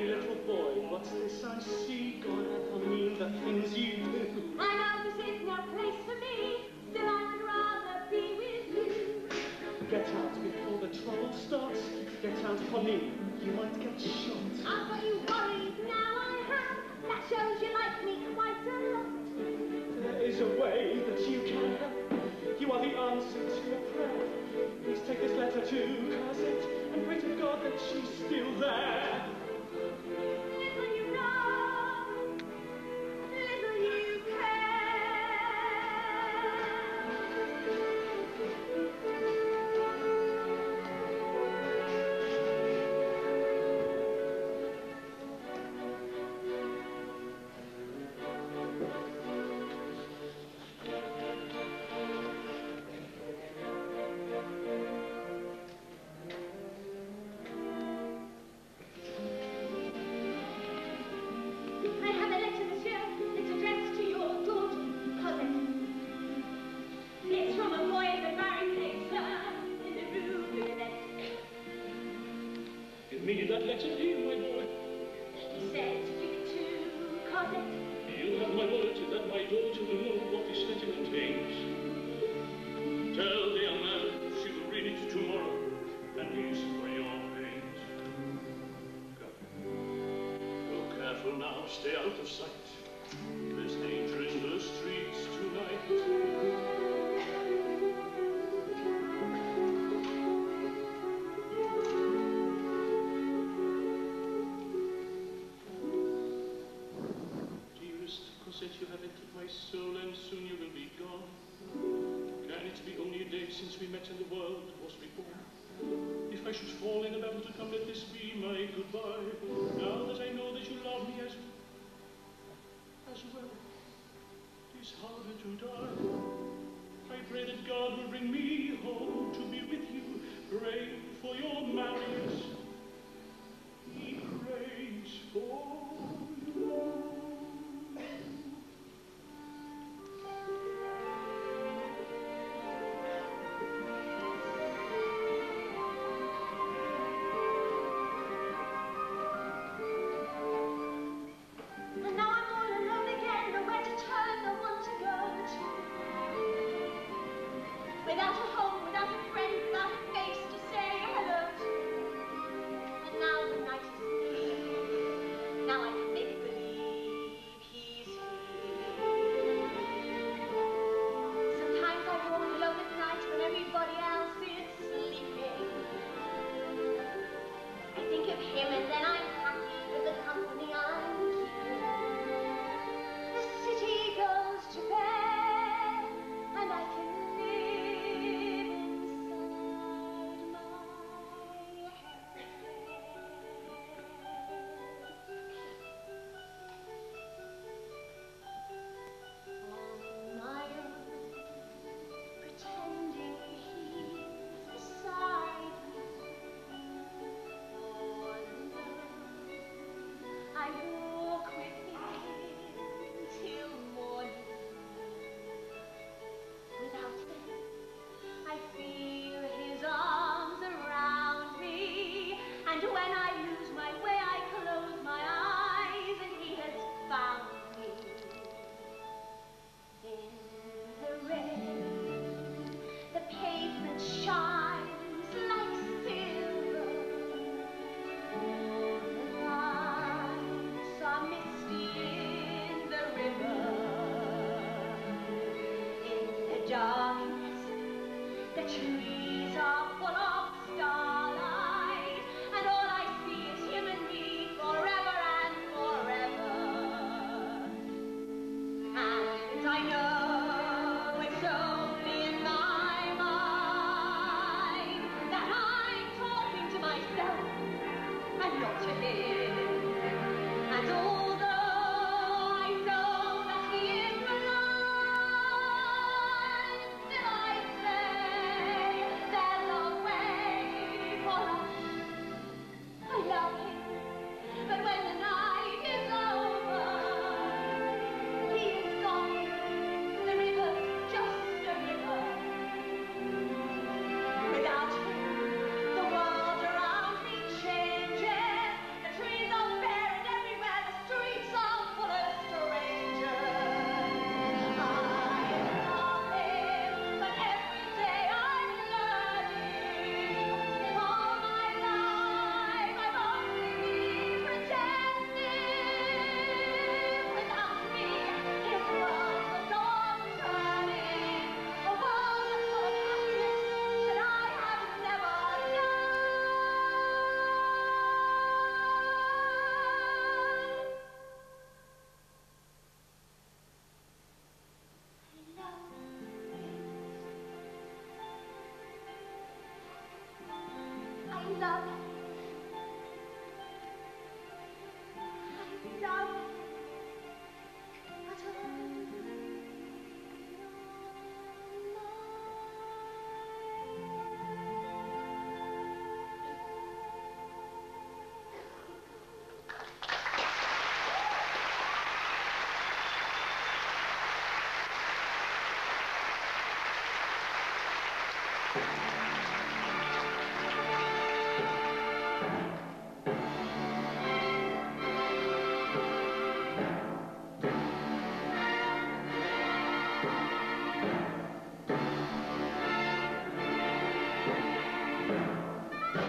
Hey, little boy, what's this I see? God, I mean the things you do. I know this is no place for me, still I would rather be with you. Get out before the trouble starts. Get out, honey, you might get shot. I've got you worried, now I have. That shows you like me quite a lot. There is a way that you can help. You are the answer to a prayer. Please take this letter to Cosette and pray to God that she's still there. Give me that letter, dear, my boy. He said, speak to Cosette. You have my word that my daughter will know what this letter contains. Tell the young man she will read it tomorrow, and he's for your pains. Go. Go careful now, stay out of sight. Cosette, you have entered my soul, and soon you will be gone. Can it be only a day since we met and the world was reborn? If I should fall in a battle to come, let this be my goodbye. Now that I know that you love me as, as well, it is harder to die. I pray that God will bring me home to be with you. Pray for your marriage. The trees